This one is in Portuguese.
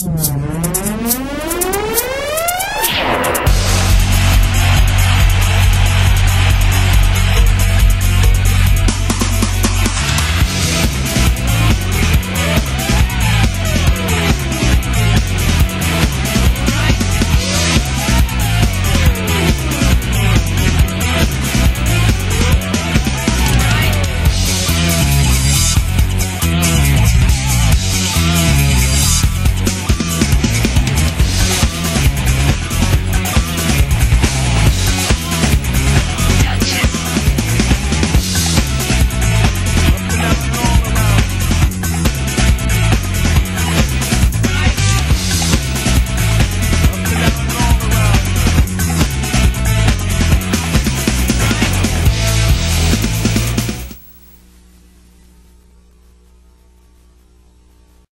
Música